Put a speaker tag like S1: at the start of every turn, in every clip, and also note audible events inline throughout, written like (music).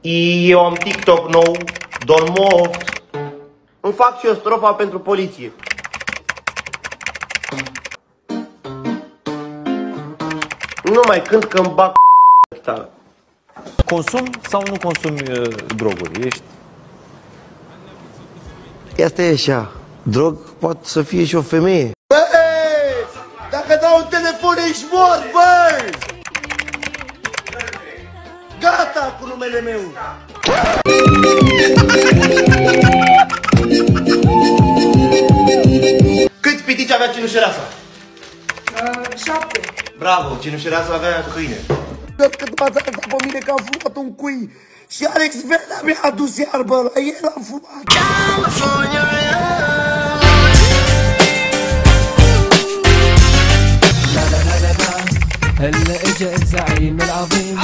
S1: Eu am TikTok nou, dorm moft. Îmi fac și o strofa pentru poliție. Nu mai cânt că îmi bag chitară.
S2: Consumi sau nu consumi uh, droguri? Ești
S1: Asta e așa. Drog poate să fie și o femeie. Băi! Dacă dau un telefon ești mort, băi! Gata cu numele meu! Câți pitici avea cinușereasa?
S3: Uh, șapte.
S1: Bravo, cinușereasa avea câine. Cât m-ați arătat pe mine că am fumat un cui și Alex Vela mi-a adus iarbă, la el am fumat.
S4: هلا اجا الزعيم العظيم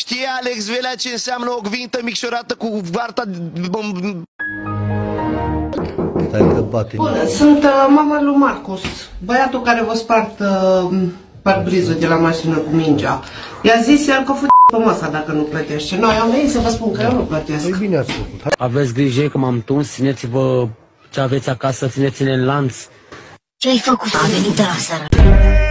S1: Știe Alex Velea ce înseamnă o gvintă micșorată cu varta...
S3: Bună, sunt uh, mama lui Marcus, băiatul care vă spart uh, parbrizul de la mașină cu mingea. I-a zis el că fu pe masa dacă nu plătește. Noi am venit să vă spun că eu nu plătesc.
S4: Aveți grijă că m-am tuns, țineți-vă ce aveți acasă, țineți-ne în lanț.
S5: Ce ai făcut? Am venit la seara.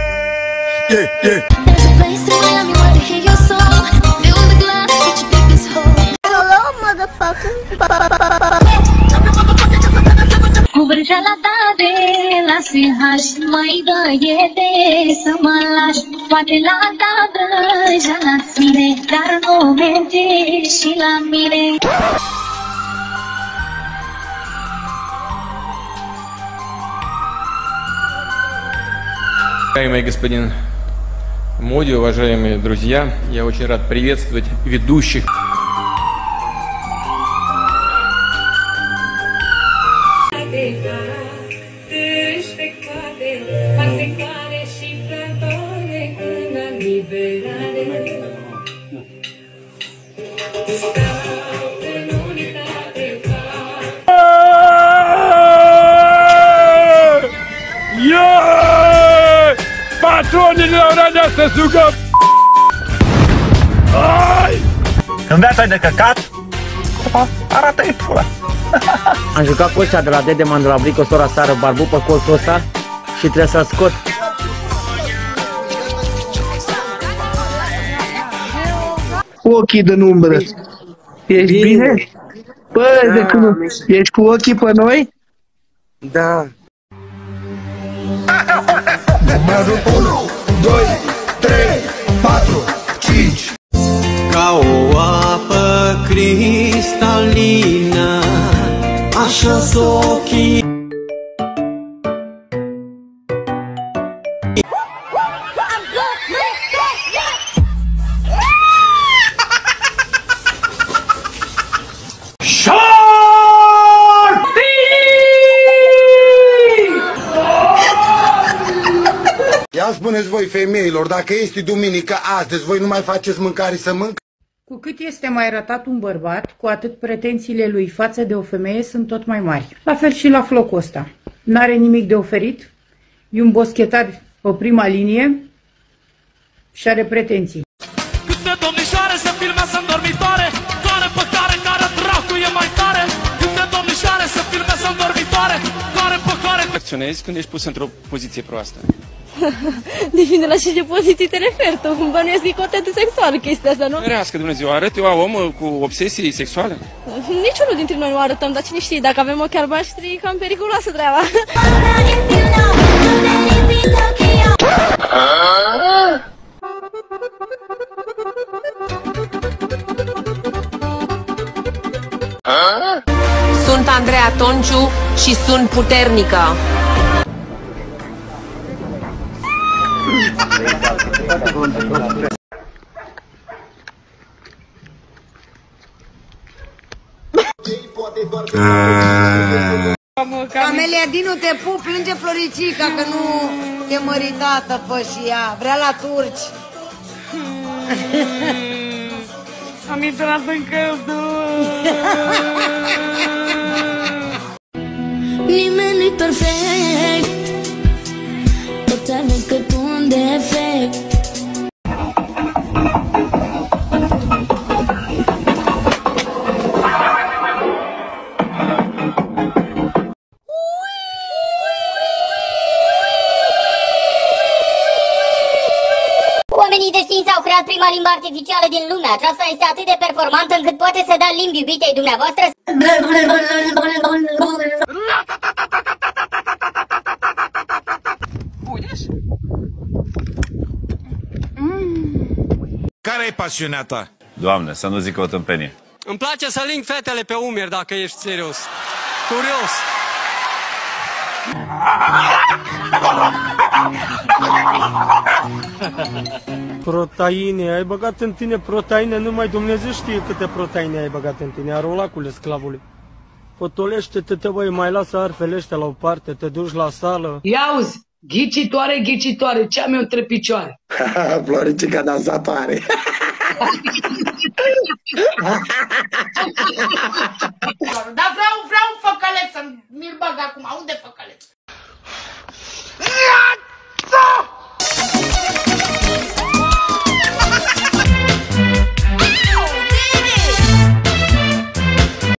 S5: Hello, motherfucker.
S6: Cu vrăjeala ta de la SH Mai dă-e de să mă lași Poate la ta deja la tine Dar nu merge și la mine
S7: Уважаемый господин Моди, уважаемые друзья, я очень рад приветствовать ведущих. Patronii Oradea să sucă
S2: În viața de căcat, arată-i pula.
S4: Am jucat cu ăștia de la Dedeman de la Brico sora seară barbu pe colțul ăsta și trebuie să-l scot.
S8: ochii din umbră. Ești bine? Bă, de cum? Ești cu ochii pe noi?
S1: Da.
S9: número
S10: uno. Spuneți voi femeilor, dacă este duminică astăzi, voi nu mai faceți mâncare să mânc?
S3: Cu cât este mai ratat un bărbat, cu atât pretențiile lui față de o femeie sunt tot mai mari. La fel și la flocul ăsta. N-are nimic de oferit, e un boschetar pe prima linie și are pretenții.
S9: Câte domnișoare se filmează în dormitoare Care pe care, care dracu e mai tare Câte domnișoare se filmează în dormitoare Care pe care
S7: Acționezi când ești pus într-o poziție proastă. (laughs)
S5: Depinde la ce poziții te referi tu. Bănuiesc că e contentul sexual chestia asta, nu?
S7: Ferească Dumnezeu, arăt eu om uh, cu obsesii sexuale?
S5: Niciunul dintre noi nu arătăm, dar cine știe, dacă avem ochi albaștri, e cam periculoasă treaba. (laughs)
S11: Sunt Andreea Tonciu și sunt puternică.
S3: Camelia Dinu te pup, plânge Floricica că nu e măritată pe și ea, vrea la turci.
S6: Am intrat în căldură (laughs)
S5: Nimeni nu-i perfect. Toți avem cât un defect.
S12: Oamenii de știință au creat prima limbă artificială din lume. Aceasta este atât de performantă încât poate să da limbi iubitei dumneavoastră...
S13: pasiunea ta?
S14: Doamne, să nu zic o tâmpenie.
S15: Îmi place să ling fetele pe umeri, dacă ești serios. Curios.
S16: Proteine, ai băgat în tine proteine, numai Dumnezeu știe câte proteine ai băgat în tine, arolacule sclavului. Potolește-te, te băi, mai lasă arfele ăștia la o parte, te duci la sală.
S17: Ia uzi, ghicitoare, ghicitoare, ce am eu între picioare? (laughs)
S1: Floricica dansatoare.
S18: Dar vreau, vreau un făcăleț să mi-l bag acum. Unde făcăleț?